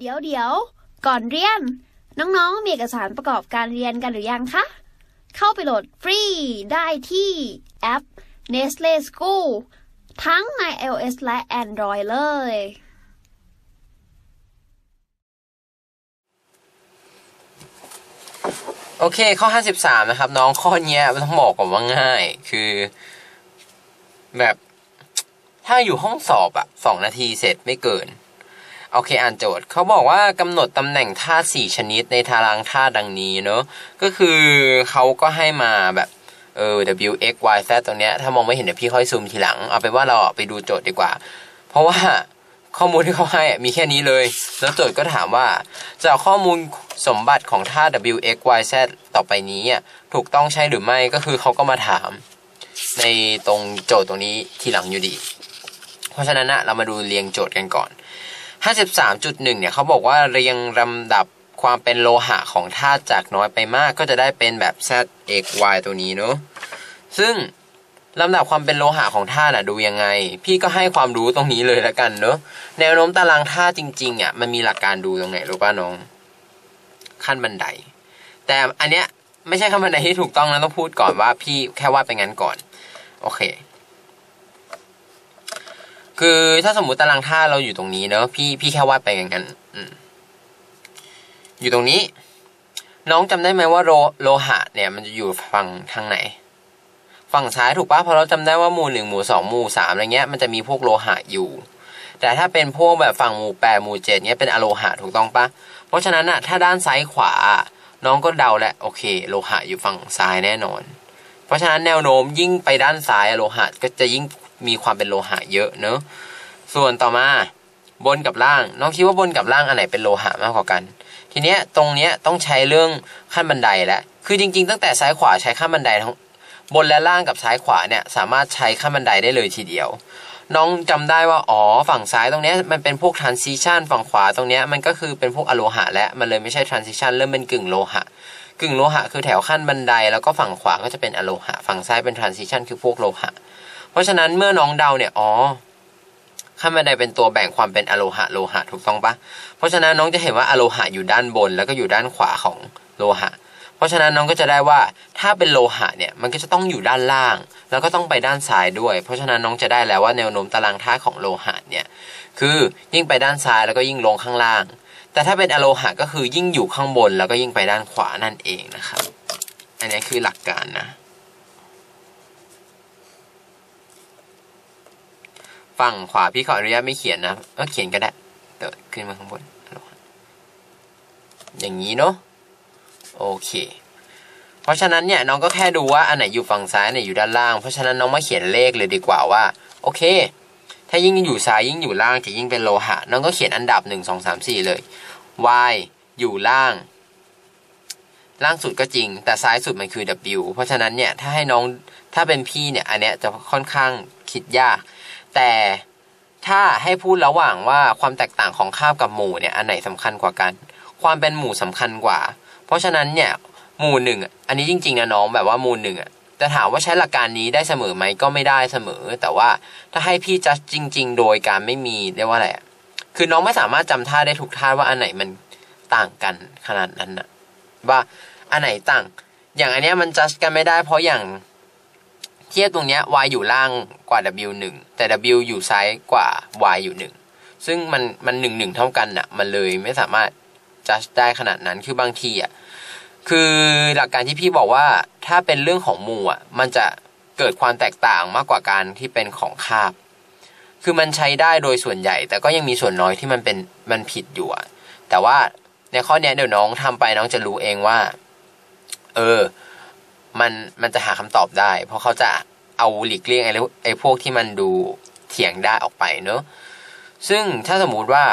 เดี๋ยวเดี๋ยวก่อนเรียน น้องๆมีเอกสารประกอบการเรียนกันหรือยังคะ เข้าไปโหลดฟรีได้ที่แอป Nestle School ทั้งใน iOS และ Android เลย โอเค ข้อ 53 นะครับ น้องข้อเนี้ยต้องบอกก่อนว่าง่าย คือ แบบ ถ้าอยู่ห้องสอบอะสองนาทีเสร็จไม่เกิน โอเคอ่านโจทย์เขาบอกว่ากำหนดตำแหน่งธาตุสี่ชนิดในตารางธาตุดังนี้เนอะก็คือเขาก็ให้มาแบบเออ w x y z ตรงเนี้ยถ้ามองไม่เห็นเดี๋ยวพี่ค่อยซูมทีหลัง เอาเป็นว่าเราไปดูโจทย์ดีกว่า เพราะว่าข้อมูลที่เขาให้มีแค่นี้เลย แล้วโจทย์ก็ถามว่าจากข้อมูลสมบัติของธาตุ w x y z ต่อไปนี้ถูกต้องใช่หรือไม่ก็คือเขาก็มาถาม ในตรงโจทย์ตรงนี้ทีหลังอยู่ดี เพราะฉะนั้นนะเรามาดูเรียงโจทย์กันก่อน 53.1 เนี่ยเขาบอกว่าเรียงลำดับความเป็นโลหะของธาตุจากน้อยไปมากก็จะได้เป็นแบบ z x y ตัวนี้เนาะซึ่งลำดับความเป็นโลหะของธาตุอะดูยังไง พี่ก็ให้ความรู้ตรงนี้เลยละกันเนาะแนวโน้มตารางธาตุจริงๆอะมันมีหลักการดูตรงไหนรู้ป่ะน้อง ขั้นบันได แต่อันเนี้ยไม่ใช่ขั้นบันไดที่ถูกต้องนะต้องพูดก่อนว่าพี่แค่วาดไปงั้นก่อน โอเค คือถ้าสมมติตารางธาเราอยู่ตรงนี้เนอะพี่พี่แค่วาดไปอย่างนั้นอยู่ตรงนี้ น้องจำได้ไหมว่าโลโลหะ เนี่ย มันจะอยู่ฝั่งทางไหน ฝั่งซ้ายถูกปะเพราะเราจำได้ว่าหมู่หนึ่งหมู่สองหมู่สามอะไรเงี้ยมันจะมีพวกโลหะอยู่ แต่ถ้าเป็นพวกแบบฝั่งหมู่แปดหมู่เจ็ดเนี้ยเป็นอโลหะถูกต้องปะเพราะฉะนั้นอะถ้าด้านซ้ายขวา น้องก็เดาแหละโอเค โลหะอยู่ฝั่งซ้ายแน่นอน เพราะฉะนั้นแนวโน้มยิ่งไปด้านซ้ายโลหะก็จะยิ่ง มีความเป็นโลหะเยอะเนอะส่วนต่อมาบนกับล่าง น้องคิดว่าบนกับล่างอันไหนเป็นโลหะมากกว่ากัน ทีเนี้ยตรงเนี้ยต้องใช้เรื่องขั้นบันไดแล้วคือจริง ๆ ตั้งแต่ซ้ายขวาใช้ขั้นบันไดทั้งบนและล่างกับซ้ายขวาเนี่ยสามารถใช้ขั้นบันไดได้เลยทีเดียว น้องจำได้ว่าอ๋อฝั่งซ้ายตรงเนี้ยมันเป็นพวก transition ฝั่งขวาตรงเนี้ยมันก็คือเป็นพวกอโลหะและมันเลยไม่ใช่ transition เริ่มเป็นกึ่งโลหะกึ่งโลหะคือแถวขั้นบันไดแล้วก็ฝั่งขวาก็จะเป็นอโลหะ ฝั่งซ้ายเป็น transition คือพวกโลหะ เพราะฉะนั้นเมื่อน้องเดาเนี่ยอ๋อขั้นบันไดเป็นตัวแบ่งความเป็นอะโลหะโลหะถูกต้องปะเพราะฉะนั้นน้องจะเห็นว่าอะโลหะอยู่ด้านบน แล้วก็อยู่ด้านขวาของโลหะ เพราะฉะนั้นน้องก็จะได้ว่าถ้าเป็นโลหะเนี่ยมันก็จะต้องอยู่ด้านล่าง แล้วก็ต้องไปด้านซ้ายด้วย เพราะฉะนั้นน้องจะได้แล้วว่าแนวโน้มตารางธาตุของโลหะเนี่ยคือยิ่งไปด้านซ้ายแล้วก็ยิ่งลงข้างล่าง แต่ถ้าเป็นอะโลหะก็คือยิ่งอยู่ข้างบนแล้วก็ยิ่งไปด้านขวานั่นเองนะครับ อันนี้คือหลักการนะ ฝั่งขวาพี่ขออนุญาตไม่เขียนนะก็เขียนก็ได้เดี๋ยวขึ้นมาข้างบน อย่างนี้เนาะโอเค เพราะฉะนั้นเนี่ยน้องก็แค่ดูว่าอันไหนอยู่ฝั่งซ้ายอันไหนอยู่ด้านล่าง เพราะฉะนั้นน้องมาเขียนเลขเลยดีกว่าว่า โอเค ถ้ายิ่งอยู่ซ้ายยิ่งอยู่ล่างจะยิ่งเป็นโลหะ น้องก็เขียนอันดับหนึ่งสองสามสี่เลย y อยู่ล่าง ล่างสุดก็จริง แต่ซ้ายสุดมันคือ w เพราะฉะนั้นเนี่ยถ้าให้น้องถ้าเป็นพี่เนี่ยอันเนี้ยจะค่อนข้างคิดยาก แต่ถ้าให้พูดระหว่างว่าความแตกต่างของคาบกับหมู่เนี่ยอันไหนสำคัญกว่ากัน ความเป็นหมู่สำคัญกว่า เพราะฉะนั้นเนี่ยหมู่หนึ่งอันนี้จริงๆนะน้องแบบว่าหมู่หนึ่งอะจะถามว่าใช้หลักการนี้ได้เสมอไหมก็ไม่ได้เสมอ แต่ว่าถ้าให้พี่จัดจริง ๆ โดยการไม่มีเรียกว่าอะไรคือน้องไม่สามารถจำท่าได้ทุกท่าว่าอันไหนมันต่างกันขนาดนั้นนะว่าอันไหนต่าง อย่างอันเนี้ยมันจัดกันไม่ได้เพราะอย่าง เทียบตรงเนี้ย y อยู่ล่างกว่า w หนึ่งแต่ w อยู่ซ้ายกว่า y อยู่หนึ่งซึ่งมันมันหนึ่งหนึ่งเท่ากันน่ะมันเลยไม่สามารถจัดได้ขนาดนั้นคือบางทีอะคือหลักการที่พี่บอกว่าถ้าเป็นเรื่องของหมู่อะมันจะเกิดความแตกต่างมากกว่าการที่เป็นของคาบ คือมันใช้ได้โดยส่วนใหญ่ แต่ก็ยังมีส่วนน้อยที่มันเป็นมันผิดอยู่อะแต่ว่าในข้อเนี้ยเดี๋ยวน้องทำไปน้องจะรู้เองว่า เออ มันมันจะหาคำตอบได้ เพราะเขาจะ เอาหลีกเลี่ยงไอ้ไอ้พวกที่มันดูเถียงได้ออกไปเนอะซึ่งถ้าสมมุติว่า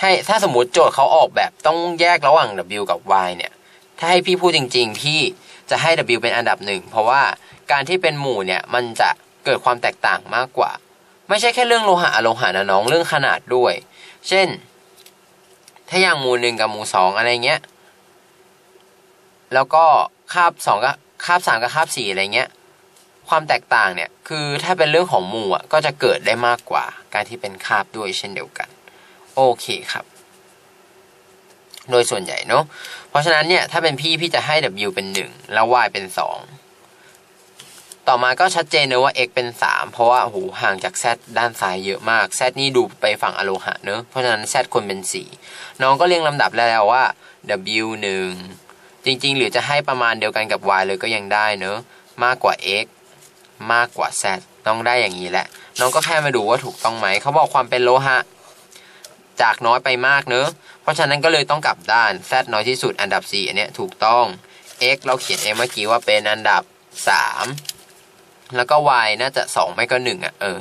ให้ถ้าสมมติโจทย์เขาออกแบบต้องแยกระหว่าง W กับ Y เนี่ย ถ้าให้พี่พูดจริง ๆ พี่จะให้ W เป็นอันดับหนึ่งเพราะว่าการที่เป็นหมู่เนี่ยมันจะเกิดความแตกต่างมากกว่า ไม่ใช่แค่เรื่องโลหะอโลหะนะน้องเรื่องขนาดด้วย เช่น ถ้าอย่างหมู่หนึ่งกับหมู่สองอะไรเงี้ยแล้วก็คาบสองกับคาบสามกับคาบสี่อะไรเงี้ย ความแตกต่างเนี่ยคือถ้าเป็นเรื่องของหมู่อะก็จะเกิดได้มากกว่า การที่เป็นคาบด้วยเช่นเดียวกัน โอเคครับ โดยส่วนใหญ่เนาะเพราะฉะนั้นเนี่ยถ้าเป็นพี่พี่จะให้ w เป็น 1 แล้ว y เป็น 2 ต่อมาก็ชัดเจนเลยว่า x เป็น 3 เพราะว่าโหห่างจาก z ด้านซ้ายเยอะมาก z นี่ดูไปฝั่งอโลหะเนอะเพราะฉะนั้น z ควรเป็น 4 น้องก็เรียงลำดับแล้วว่า w 1จริงๆ หรือจะให้ประมาณเดียวกันกับ y เลยก็ยังได้เนอะมากกว่า x มากกว่า z น้องได้อย่างนี้แหละ น้องก็แค่มาดูว่าถูกต้องไหม เขาบอกความเป็นโลหะ จากน้อยไปมากเนอะ เพราะฉะนั้นก็เลยต้องกลับด้าน z น้อยที่สุดอันดับ 4 อันเนี้ยถูกต้อง x เราเขียนเองเมื่อกี้ว่าเป็นอันดับ 3 แล้วก็ y น่าจะ 2 ไม่ก็ 1 อะ เออ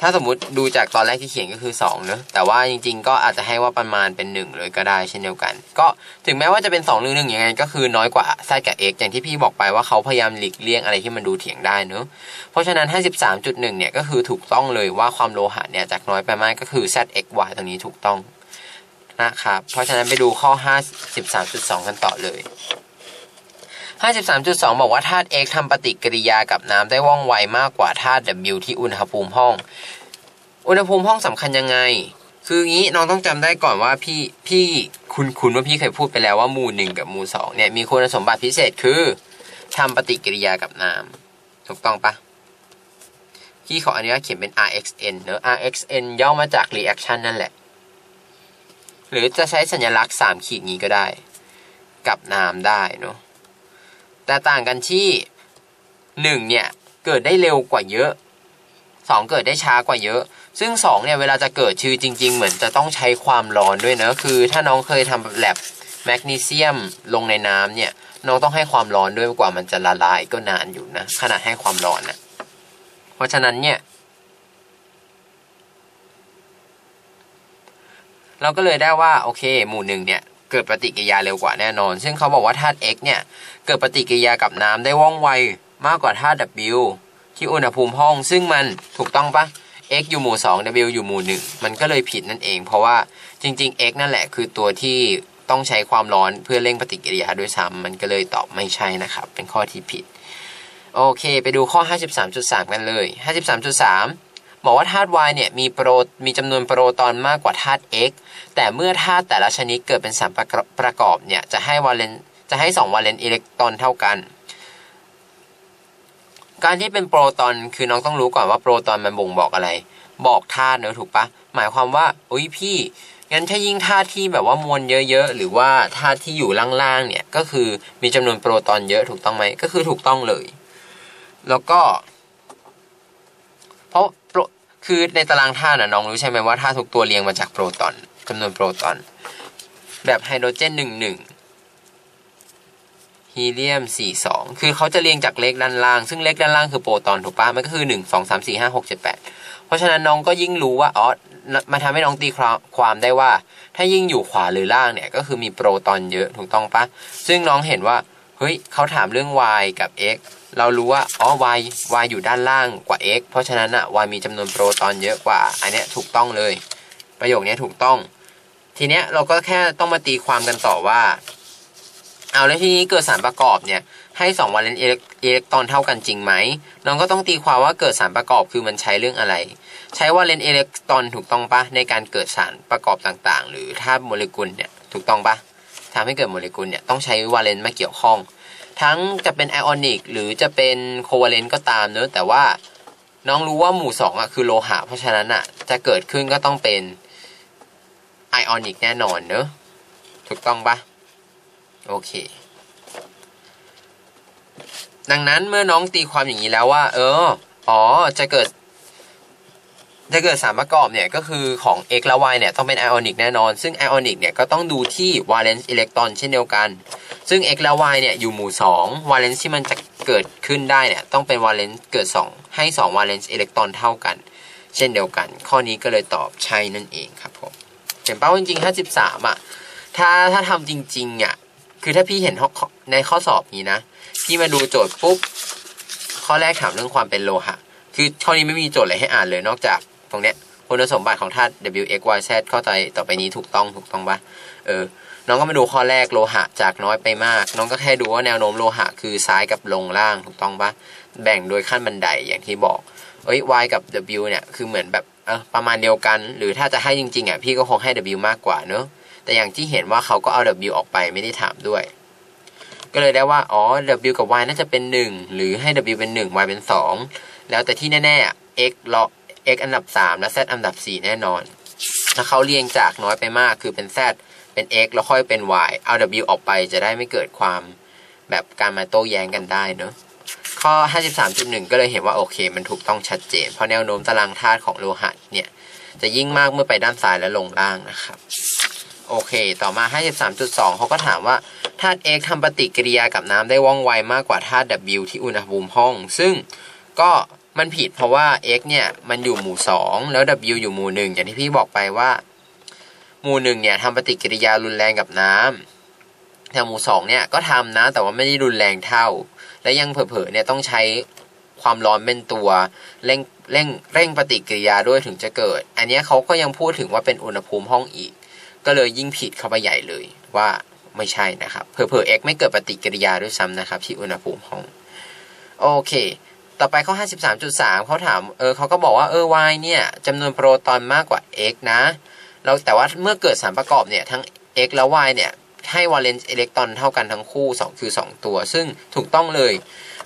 ถ้าสมมุติดูจากตอนแรกที่เขียนก็คือ2เนอะแต่ว่าจริง ๆ ก็อาจจะให้ว่าประมาณเป็น 1 เลยก็ได้เช่นเดียวกัน ก็ถึงแม้ว่าจะเป็น2หรือ1ยังไง ก็คือน้อยกว่า z กับ x อย่างที่พี่บอกไปว่าเขาพยายามหลีกเลี่ยงอะไรที่มันดูเถียงได้เนอะเพราะฉะนั้น 53.1 เนี่ยก็คือถูกต้องเลยว่าความโลหะเนี่ยจากน้อยไปมากก็คือ z x y ตรงนี้ถูกต้องนะครับเพราะฉะนั้นไปดูข้อ 53.2 กันต่อเลย 53.2 บอกว่าธาตุ X ทำปฏิกิริยากับน้ำได้ว่องไวมากกว่าธาตุ W ที่อุณหภูมิห้อง อุณหภูมิห้องสำคัญยังไง คืองี้น้องต้องจำได้ก่อนว่าพี่พี่คุณคุณว่าพี่เคยพูดไปแล้วว่ามู่หนึ่งกับมู่สองเนี่ยมีคุณสมบัติพิเศษคือทำปฏิกิริยากับน้ำถูกต้องปะพี่ขออนุญาตเขียนเป็น RXN เนอะ RXN ย่อมาจาก reaction นั่นแหละ หรือจะใช้สัญลักษณ์สามขีดนี้ก็ได้ กับน้ำได้เนาะ แต่ต่างกันที่หนึ่งเนี่ยเกิดได้เร็วกว่าเยอะสองเกิดได้ช้ากว่าเยอะ ซึ่งสองเนี่ยเวลาจะเกิดชื่อจริง ๆ เหมือนจะต้องใช้ความร้อนด้วยเนะคือ ถ้าน้องเคยทำแลบแมกนีเซียมลงในน้ำเนี่ยน้องต้องให้ความร้อนด้วยกว่ามันจะละลายก็นานอยู่นะขนาดให้ความร้อนนะเพราะฉะนั้นเนี่ยเราก็เลยได้ว่าโอเค หมู่หนึ่งเนี่ย เกิดปฏิกิริยาเร็วกว่าแน่นอน ซึ่งเขาบอกว่าธาตุ X เนี่ยเกิดปฏิกิริยากับน้ำได้ว่องไวมากกว่าธาตุ W ที่อุณหภูมิห้อง ซึ่งมันถูกต้องปะ x อยู่หมู่ 2 w อยู่หมู่ 1 มันก็เลยผิดนั่นเอง เพราะว่าจริง ๆ x นั่นแหละคือตัวที่ต้องใช้ความร้อนเพื่อเร่งปฏิกิริยาด้วยซ้ำมันก็เลยตอบไม่ใช่นะครับ เป็นข้อที่ผิด โอเค ไปดูข้อ 53.3 กันเลย 53.3 บอกว่าธาตุ y เนี่ยมีโปรมีจำนวนโปรตอนมากกว่าธาตุ x แต่เมื่อธาตุแต่ละชนิดเกิดเป็นสารประกอบเนี่ยจะให้วาเลนจะให้ 2 วาเลนอิเล็กตรอนเท่ากัน การที่เป็นโปรตอนคือน้องต้องรู้ก่อนว่าโปรตอนมันบ่งบอกอะไร บอกธาตุเนอะถูกปะหมายความว่าอุ้ยพี่งั้นถ้ายิ่งธาตุที่แบบว่ามวลเยอะๆ หรือว่าธาตุที่อยู่ล่างๆเนี่ยก็คือมีจำนวนโปรตอนเยอะถูกต้องไหมก็คือถูกต้องเลย แล้วก็ เพราะคือในตารางธาตุนะน้องรู้ใช่ไหมว่าธาตุทุกตัวเรียงมาจากโปรตอนจำนวนโปรตอน แบบไฮโดรเจนหนึ่งหนึ่งฮีเลียม42คือเขาจะเรียงจากเลขด้านล่าง ซึ่งเลขด้านล่างคือโปรตอนถูกปะมันก็คือ1 2 3 4 5 6 7 8เพราะฉะนั้นน้องก็ยิ่งรู้ว่าอ๋อมาทำให้น้องตีความได้ว่า ถ้ายิ่งอยู่ขวาหรือล่างเนี่ยก็คือมีโปรตอนเยอะถูกต้องปะซึ่งน้องเห็นว่าเฮ้ยเขาถามเรื่อง y กับ x เรารู้ว่าอ๋อ y y อยู่ด้านล่างกว่า x เพราะฉะนั้นอะ y มีจำนวนโปรตอนเยอะกว่า อันนี้ถูกต้องเลย ประโยคนี้ถูกต้อง ทีเนี้ยเราก็แค่ต้องมาตีความกันต่อว่า เอาแล้วทีนี้เกิดสารประกอบเนี่ย ให้2วาเลนอิเล็กตรอนเท่ากันจริงไหมน้องก็ต้องตีความว่าเกิดสารประกอบคือมันใช้เรื่องอะไร ใช้วาเลนอิเล็กตรอนถูกต้องปะในการเกิดสารประกอบต่างๆ หรือถ้าโมเลกุลเนี่ยถูกต้องปะทำให้เกิดโมเลกุลเนี่ยต้องใช้วาเลนมาเกี่ยวข้อง ทั้งจะเป็นไอออนิกหรือจะเป็นโคเวเลนต์ก็ตามเนอะแต่ว่าน้องรู้ว่าหมู่สองอะคือโลหะ เพราะฉะนั้นอะจะเกิดขึ้นก็ต้องเป็นไอออนิกแน่นอนเนอะถูกต้องปะโอเค ดังนั้นเมื่อน้องตีความอย่างนี้แล้วว่า เออ อ๋อจะเกิด จะเกิดสารประกอบเนี่ยก็คือของ x และ y เนี่ยต้องเป็นไอออนิกแน่นอน ซึ่งไอออนิกเนี่ยก็ต้องดูที่วาเลนซ์อิเล็กตรอนเช่นเดียวกัน ซึ่ง x และ y เนี่ยอยู่หมู่ 2 วาเลนซ์ที่มันจะเกิดขึ้นได้เนี่ยต้องเป็นวาเลนซ์เกิด 2 ให้ 2 วาเลนซ์อิเล็กตรอนเท่ากัน เช่นเดียวกัน ข้อนี้ก็เลยตอบใช่นั่นเองครับผมเห็นเป้าจริง ๆ 53อะถ้าถ้าทำจริงๆอะคือถ้าพี่เห็นในข้อสอบนี้นะ พี่มาดูโจทย์ปุ๊บ ข้อแรกถามเรื่องความเป็นโลหะ คือข้อนี้ไม่มีโจทย์อะไรให้อ่านเลยนอกจากตรงเนี้ย คุณสมบัติของธาตุ W X Y Z เข้าใจต่อไปนี้ถูกต้องถูกต้องปะเออ น้องก็มาดูข้อแรกโลหะจากน้อยไปมาก น้องก็แค่ดูว่าแนวโน้มโลหะคือซ้ายกับลงล่างถูกต้องปะแบ่งโดยขั้นบันไดอย่างที่บอก เอ้ย Y กับ W เนี่ยคือเหมือนแบบเออประมาณเดียวกัน หรือถ้าจะให้จริงๆอะพี่ก็คงให้ W มากกว่าเนอะแต่อย่างที่เห็นว่าเขาก็เอา w ออกไปไม่ได้ถามด้วย ก็เลยได้ว่า อ๋อ w กับ y น่าจะเป็น 1 หรือให้ w เป็น 1 y เป็น 2 แล้วแต่ที่แน่ๆ x ลอ x อันดับ 3 และ z อันดับ 4 แน่นอน ถ้าเขาเรียงจากน้อยไปมากคือเป็น z เป็น x แล้วค่อยเป็น y เอา w ออกไปจะได้ไม่เกิดความแบบการมาโต้แย้งกันได้เนอะข้อ 53.1 ก็เลยเห็นว่าโอเค มันถูกต้องชัดเจน เพราะแนวโน้มตารางธาตุของโลหะเนี่ย จะยิ่งมากเมื่อไปด้านซ้ายและลงล่างนะครับ โอเค ต่อมา 53.2 เขาก็ถามว่าธาตุ x ทำปฏิกิริยากับน้ำได้ว่องไวมากกว่าธาตุ w ที่อุณหภูมิห้อง ซึ่งก็ มันผิดเพราะว่า x เนี่ยมันอยู่หมู่ 2 แล้ว w อยู่หมู่ 1 อย่างที่พี่บอกไปว่า หมู่ 1 เนี่ยทำปฏิกิริยารุนแรงกับน้ำแต่หมู่ 2 เนี่ยก็ทำนะ แต่ว่าไม่ได้รุนแรงเท่า และยังเผลอๆเนี่ยต้องใช้ความร้อนเป็นตัวเร่งเร่งเร่งปฏิกิริยาด้วยถึงจะเกิด อันนี้เขาก็ยังพูดถึงว่าเป็นอุณหภูมิห้องอีก ก็เลยยิ่งผิดเข้าไปใหญ่เลยว่าไม่ใช่นะครับเผลอๆ x ไม่เกิดปฏิกิริยาด้วยซ้ำนะครับ ที่อุณหภูมิห้อง โอเค ต่อไปข้อ 53.3 เขาถาม เออเขาก็บอกว่า เออ y เนี่ยจำนวนโปรตอนมากกว่า x นะแล้วแต่ว่าเมื่อเกิดสารประกอบเนี่ย ทั้ง x และ y เนี่ยให้วาเลนซ์อิเล็กตรอนเท่ากันทั้งคู่ 2 คือ 2 ตัว ซึ่งถูกต้องเลย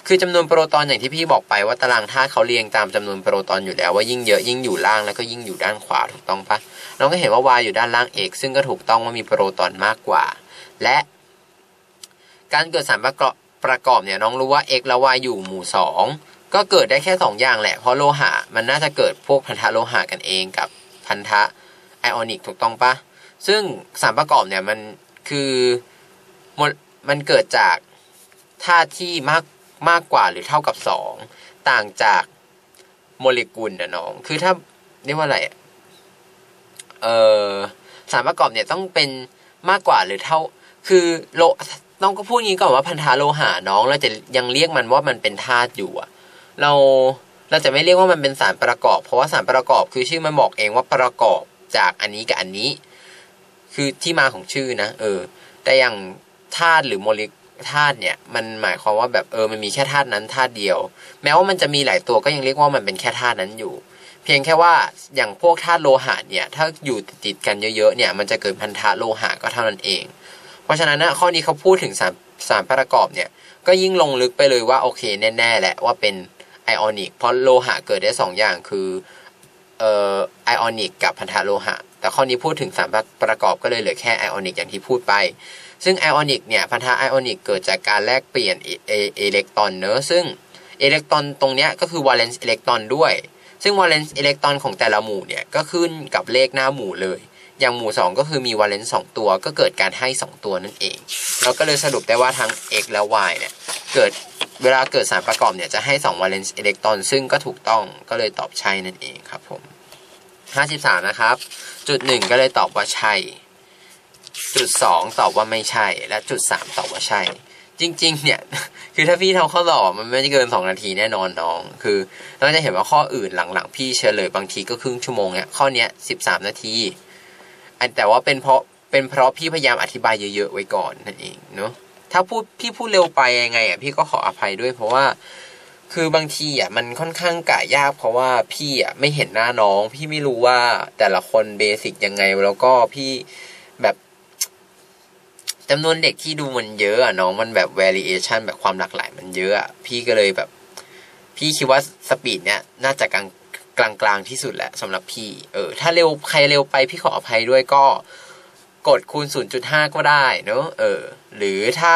คือจำนวนโปรตอนอย่างที่พี่บอกไปว่าตารางธาตุเขาเรียงตามจำนวนโปรตอนอยู่แล้วว่ายิ่งเยอะยิ่งอยู่ล่างแล้วก็ยิ่งอยู่ด้านขวาถูกต้องปะน้องก็เห็นว่า y อยู่ด้านล่าง x ซึ่งก็ถูกต้องว่ามีโปรตอนมากกว่า และ การเกิดสารประกอบประกอบเนี่ยน้องรู้ว่า x และ y อยู่หมู่ 2 ก็เกิดได้แค่2ออย่างแหละ เพราะโลหะมันน่าจะเกิดพวกพันธะโลหะกันเองกับพันธะไอออนิกถูกต้องปะซึ่งสารประกอบเนี่ยมันคือมันเกิดจากธาตุที่มากมากกว่าหรือเท่ากับสองต่างจากโมเลกุลนะน้อง คือถ้าเรียกว่าอะไรเออสารประกอบเนี่ยต้องเป็นมากกว่าหรือเท่า คือโลน้องก็พูดงี้ก่อนว่าพันธะโลหะน้องเราจะยังเรียกมันว่ามันเป็นธาตุอยู่อะ เราเราจะไม่เรียกว่ามันเป็นสารประกอบ เพราะว่าสารประกอบคือชื่อมันบอกเองว่าประกอบจากอันนี้กับอันนี้ คือที่มาของชื่อนะเออ แต่อย่างธาตุหรือโมเลกุลธาตุเนี่ยมันหมายความว่าแบบเออมันมีแค่ธาตุนั้นธาตุเดียว แม้ว่ามันจะมีหลายตัวก็ยังเรียกว่ามันเป็นแค่ธาตุนั้นอยู่ เพียงแค่ว่าอย่างพวกธาตุโลหะเนี่ยถ้าอยู่ติดกันเยอะๆเนี่ยมันจะเกิดพันธะโลหะก็เท่านั้นเอง เพราะฉะนั้นนะข้อนี้เขาพูดถึงสารสารประกอบเนี่ยก็ยิ่งลงลึกไปเลยว่าโอเคแน่ๆแหละว่าเป็น ไอออนิกเพราะโลหะเกิดได้2อย่างคือเอ่อไอออนิกกับพันธะโลหะ แต่ข้อนี้พูดถึงสารประกอบก็เลยเหลือแค่ไอออนิกอย่างที่พูดไป ซึ่งไอออนิกเนี่ยพันธะไอออนิกเกิดจากการแลกเปลี่ยนอิเล็กตรอนเนอะซึ่งอิเล็กตรอนตรงเนี้ยก็คือวาเลนซ์อิเล็กตรอนด้วย ซึ่งวาเลนซ์อิเล็กตรอนของแต่ละหมู่เนี่ยก็ขึ้นกับเลขหน้าหมู่เลย อย่างหมู่ 2 ก็คือมีวาเลนซ์ 2 ตัว ก็เกิดการให้ 2 ตัวนั่นเอง เราก็เลยสรุปได้ว่าทั้ง x และ y เนี่ยเกิด เวลาเกิดสารประกอบเนี่ยจะให้2วาเลนซ์อิเล็กตรอนซึ่งก็ถูกต้องก็เลยตอบใช่นั่นเองครับผม 53 นะครับ จุดหนึ่งก็เลยตอบว่าใช่ จุดสองตอบว่าไม่ใช่ และจุดสามตอบว่าใช่ จริง ๆ เนี่ย คือถ้าพี่ทำข้อสอบมันไม่ได้เกินสองนาทีแน่นอนน้อง คือเราจะเห็นว่าข้ออื่นหลังๆ พี่เฉลยบางทีก็ครึ่งชั่วโมงเนี่ยข้อเนี้ยสิบสามนาทีอันแต่ว่าเป็นเพราะเป็นเพราะพี่พยายามอธิบายเยอะๆไว้ก่อนนั่นเองเนาะ ถ้าพูดพี่พูดเร็วไปยังไงอะพี่ก็ขออภัยด้วย เพราะว่า คือบางทีอะมันค่อนข้างกะยาก เพราะว่าพี่อะไม่เห็นหน้าน้อง พี่ไม่รู้ว่าแต่ละคนเบสิกยังไง แล้วก็พี่แบบจำนวนเด็กที่ดูมันเยอะอะน้องมันแบบ variation แบบความหลากหลายมันเยอะอะพี่ก็เลยแบบ พี่คิดว่าสปีดเนี้ยน่าจะกลางกลางกลางที่สุดแหละสำหรับพี่ เออ ถ้าเร็วใครเร็วไปพี่ขออภัยด้วยก็ กดคูณ 0.5 ก็ได้เนอะเออ หรือถ้า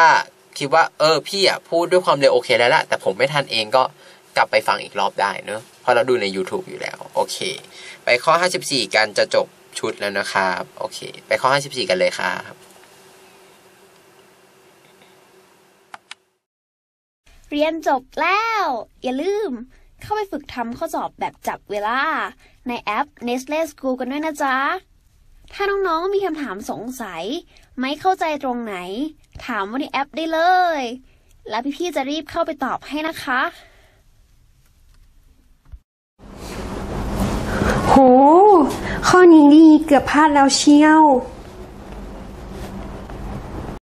คิดว่า เออพี่อะพูดด้วยความเร็วโอเคแล้วละแต่ผมไม่ทันเองก็กลับไปฟังอีกรอบได้เนอะเพราะเราดูใน YouTube อยู่แล้ว โอเค ไปข้อ 54 กันจะจบชุดแล้วนะครับ โอเค ไปข้อ 54 กันเลยครับเรียนจบแล้ว อย่าลืม เข้าไปฝึกทำข้อสอบแบบจับเวลา ในแอป Nestle School กันด้วยนะจ๊ะ ถ้าน้องๆมีคำถามสงสัย ไม่เข้าใจตรงไหน ถามว่าในแอปได้เลย แล้วพี่ๆจะรีบเข้าไปตอบให้นะคะ โห ข้อนี้ดีเกือบพลาดแล้วเชียว